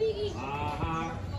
Uh-huh.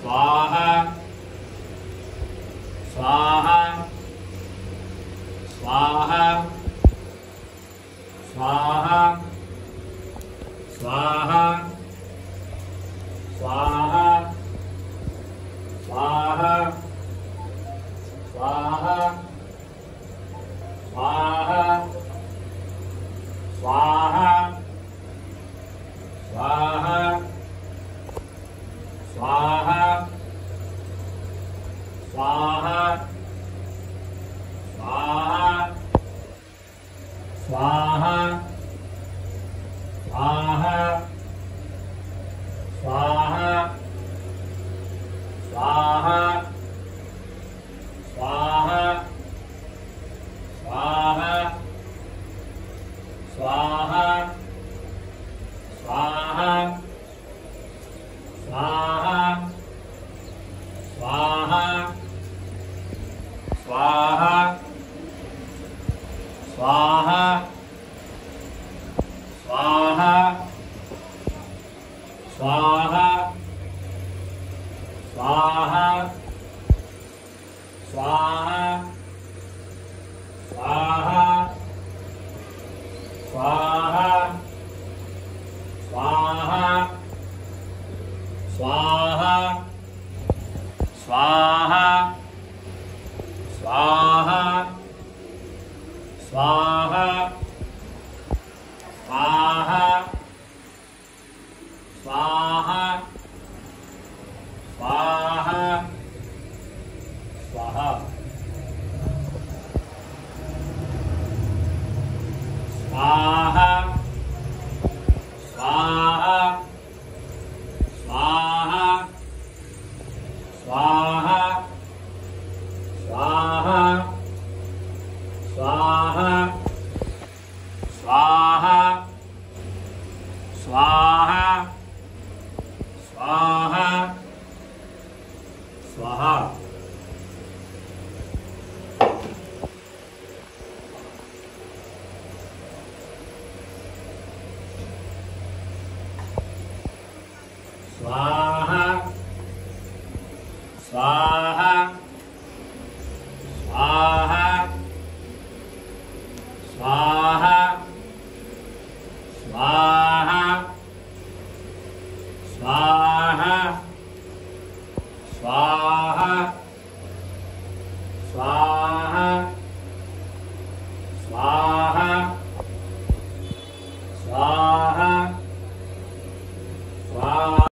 स्वाहा स्वाहा स्वाहा। स्वाहा। स्वाहा। स्वाहा। स्वाहा। स्वाहा। स्वाहा। स्वाहा स्वाहा स्वाहा स्वाहा स्वाहा स्वाहा स्वाहा स्वाहा स्वाहा स्वाहा स्वाहा स्वाहा स्वाहा स्वाहा स्वाहा स्वाहा स्वाहा स्वाहा स्वाहा स्वाहा